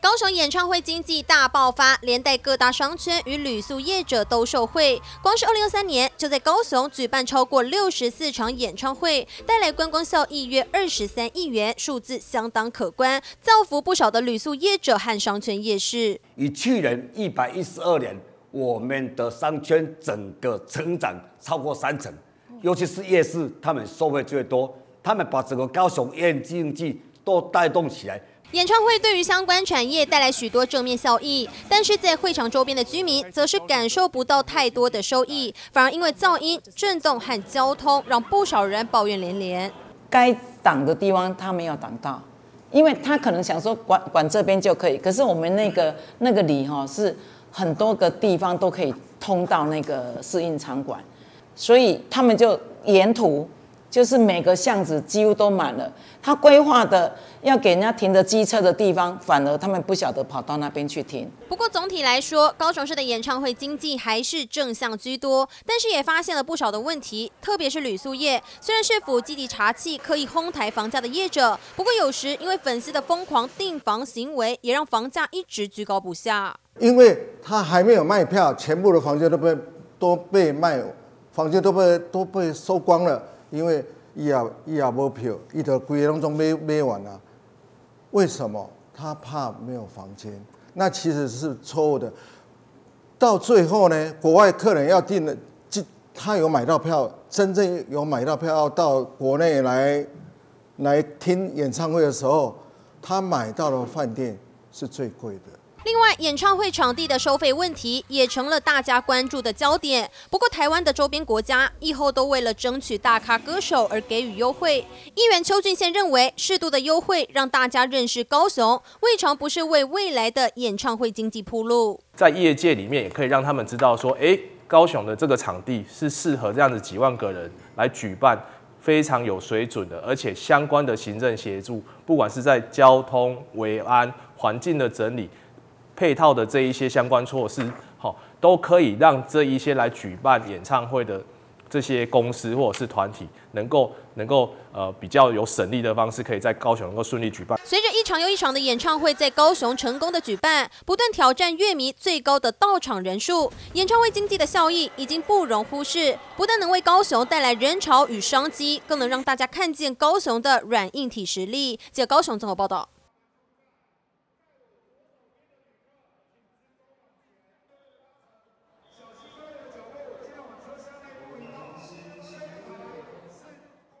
高雄演唱会经济大爆发，连带各大商圈与旅宿业者都受惠。光是二零二三年，就在高雄举办超过六十四场演唱会，带来观光效益约二十三亿元，数字相当可观，造福不少的旅宿业者和商圈夜市。以去年一百一十二年，我们的商圈整个成长超过三成，尤其是夜市，他们收费最多，他们把整个高雄夜经济都带动起来。演唱会对于相关产业带来许多正面效益，但是在会场周边的居民则是感受不到太多的收益，反而因为噪音、震动和交通，让不少人抱怨连连。该挡的地方他没有挡到，因为他可能想说管管这边就可以，可是我们那个那个里哈是很多个地方都可以通到那个适应场馆，所以他们就沿途。就是每个巷子几乎都满了，他规划的要给人家停的机车的地方，反而他们不晓得跑到那边去停。不过总体来说，高雄市的演唱会经济还是正向居多，但是也发现了不少的问题，特别是旅宿业。虽然市府积极查气，刻意哄抬房价的业者，不过有时因为粉丝的疯狂订房行为，也让房价一直居高不下。因为他还没有卖票，全部的房间都被都被卖，房间都被都被收光了。因为伊也伊也无票，伊就规个拢总买买完了。为什么？他怕没有房间。那其实是错误的。到最后呢，国外客人要订的，就他有买到票，真正有买到票要到国内来来听演唱会的时候，他买到的饭店是最贵的。另外，演唱会场地的收费问题也成了大家关注的焦点。不过，台湾的周边国家以后都为了争取大咖歌手而给予优惠。议员邱俊宪认为，适度的优惠让大家认识高雄，未尝不是为未来的演唱会经济铺路。在业界里面，也可以让他们知道说，哎，高雄的这个场地是适合这样子几万个人来举办非常有水准的，而且相关的行政协助，不管是在交通、维安、环境的整理。配套的这一些相关措施，好，都可以让这一些来举办演唱会的这些公司或者是团体，能够能够呃比较有省力的方式，可以在高雄能够顺利举办。随着一场又一场的演唱会在高雄成功的举办，不断挑战乐迷最高的到场人数，演唱会经济的效益已经不容忽视，不但能为高雄带来人潮与商机，更能让大家看见高雄的软硬体实力。借高雄综合报道。